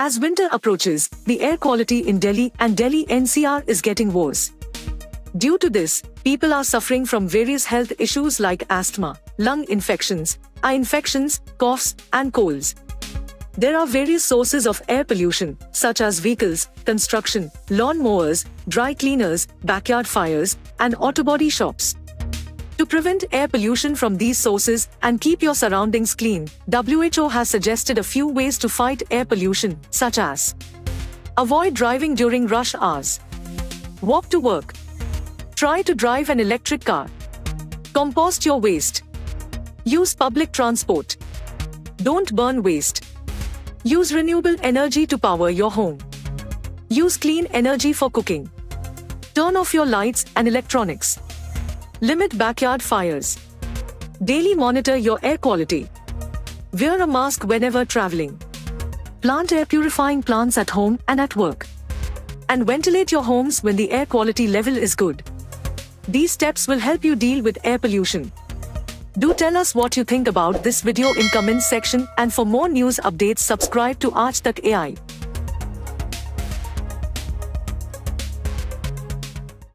As winter approaches, the air quality in Delhi and Delhi NCR is getting worse. Due to this, people are suffering from various health issues like asthma, lung infections, eye infections, coughs, and colds. There are various sources of air pollution, such as vehicles, construction, lawn mowers, dry cleaners, backyard fires, and auto body shops. To prevent air pollution from these sources and keep your surroundings clean, WHO has suggested a few ways to fight air pollution, such as Avoid driving during rush hours. Walk to work. Try to drive an electric car. Compost your waste. Use public transport. Don't burn waste. Use renewable energy to power your home. Use clean energy for cooking. Turn off your lights and electronics. Limit backyard fires. Daily monitor your air quality. Wear a mask whenever traveling. Plant air purifying plants at home and at work. And ventilate your homes when the air quality level is good. These steps will help you deal with air pollution. Do tell us what you think about this video in comments section and for more news updates subscribe to Tak AI.